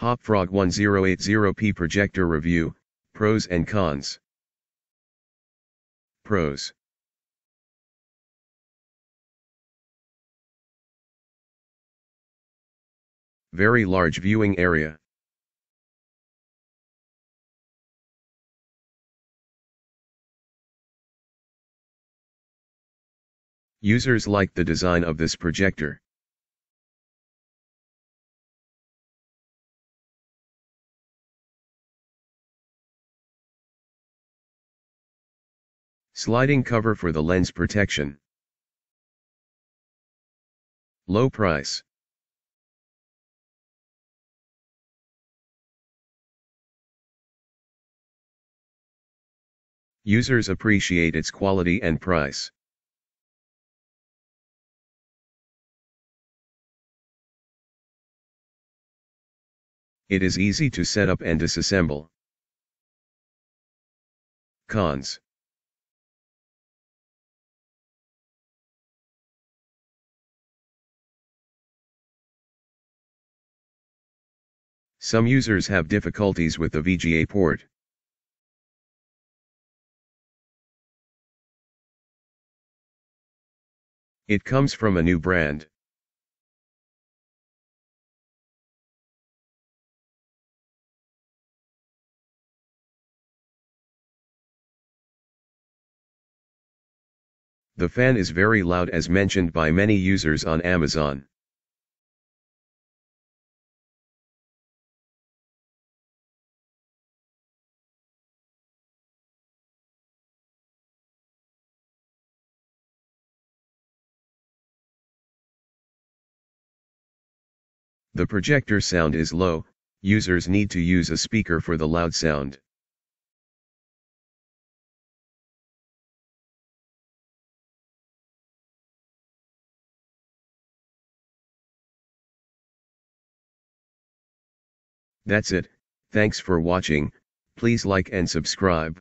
Hopfrog 1080p projector review, pros and cons. Pros. Very large viewing area. Users like the design of this projector. Sliding cover for the lens protection. Low price. Users appreciate its quality and price. It is easy to set up and disassemble. Cons Some users have difficulties with the VGA port. It comes from a new brand. The fan is very loud as mentioned by many users on Amazon. The projector sound is low, users need to use a speaker for the loud sound. That's it, thanks for watching, please like and subscribe.